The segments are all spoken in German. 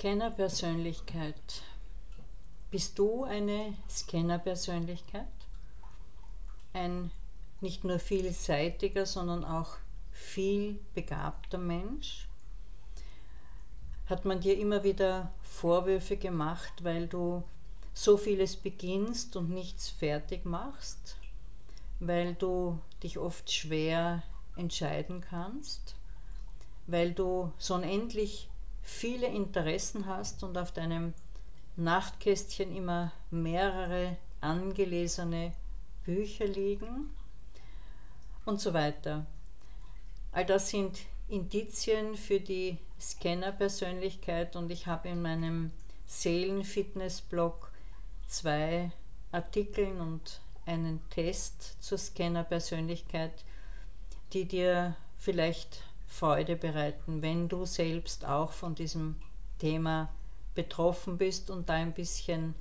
Scanner-Persönlichkeit. Bist du eine Scanner-Persönlichkeit? Ein nicht nur vielseitiger, sondern auch viel begabter Mensch? Hat man dir immer wieder Vorwürfe gemacht, weil du so vieles beginnst und nichts fertig machst? Weil du dich oft schwer entscheiden kannst? Weil du so unendlich viele Interessen hast und auf deinem Nachtkästchen immer mehrere angelesene Bücher liegen und so weiter. All das sind Indizien für die Scanner-Persönlichkeit und ich habe in meinem Seelenfitness-Blog zwei Artikeln und einen Test zur Scanner-Persönlichkeit, die dir vielleicht Freude bereiten, wenn du selbst auch von diesem Thema betroffen bist und da ein bisschen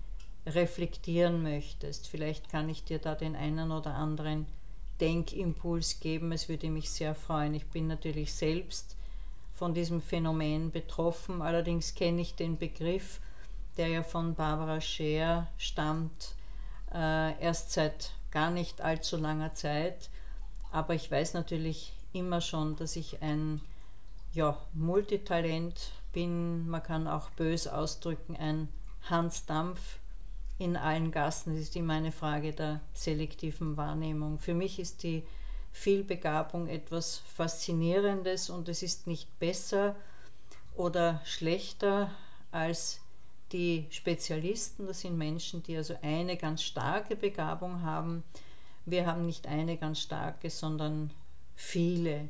reflektieren möchtest. Vielleicht kann ich dir da den einen oder anderen Denkimpuls geben. Es würde mich sehr freuen. Ich bin natürlich selbst von diesem Phänomen betroffen. Allerdings kenne ich den Begriff, der ja von Barbara Scheer stammt, äh, erst seit gar nicht allzu langer Zeit. Aber ich weiß natürlich immer schon, dass ich ein ja, Multitalent bin, man kann auch bös ausdrücken, ein Hans Dampf in allen Gassen. Das ist immer eine Frage der selektiven Wahrnehmung. Für mich ist die Vielbegabung etwas Faszinierendes und es ist nicht besser oder schlechter als die Spezialisten. Das sind Menschen, die also eine ganz starke Begabung haben. Wir haben nicht eine ganz starke, sondern viele.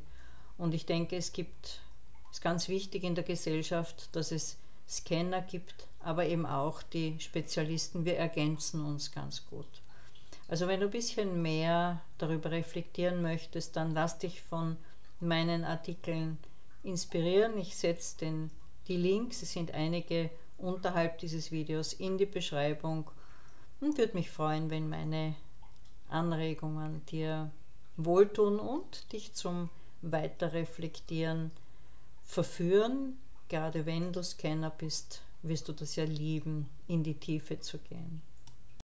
Und ich denke, es gibt, es ist ganz wichtig in der Gesellschaft, dass es Scanner gibt, aber eben auch die Spezialisten. Wir ergänzen uns ganz gut. Also wenn du ein bisschen mehr darüber reflektieren möchtest, dann lass dich von meinen Artikeln inspirieren. Ich setze die Links, es sind einige unterhalb dieses Videos, in die Beschreibung und würde mich freuen, wenn meine Anregungen dir wohltun und dich zum Weiterreflektieren verführen. Gerade wenn du Scanner bist, wirst du das ja lieben, in die Tiefe zu gehen.